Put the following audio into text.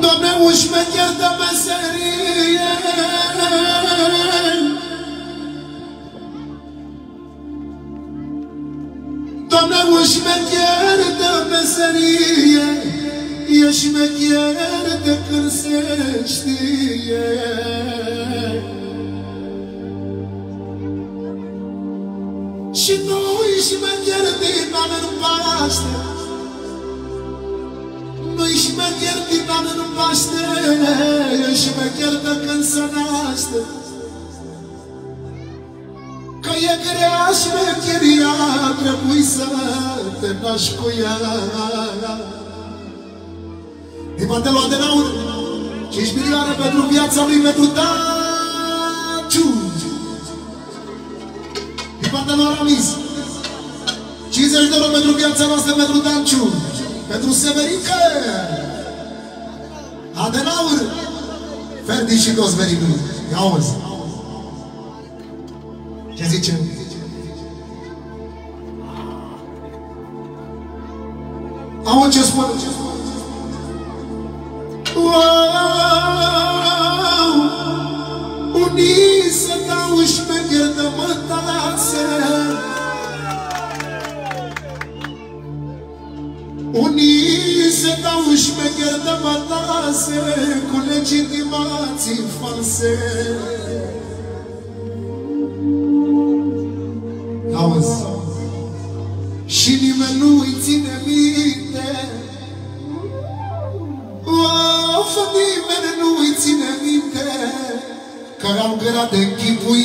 Doamne, ușmecher de meserie. Doamne, ușmecher de meserie. E șmecher de când se știe. Și noi șmecher din an în Paște Nu-i șmecher din an în Paște E șmecher de când se naște. Că e grea șmecheria Trebuie să te naști cu ea. Din Mantelul Adenaur 5 milioane pentru viața lui pentru Daciu. Din Mantelul Aramis 50 de euro pentru viața noastră pentru Danciu Pentru Severincă Adenaur! Ferdi și Cosmericu Ia auzi. Ce zice? Am ce spune? Wow, unii să dau șmecher de mătase Unii se dau șmecher de mătase Cu legitimații false. Auzi Și nimeni nu îi ține minte. Of, nimeni nu îi ține minte Că am gărat de chipui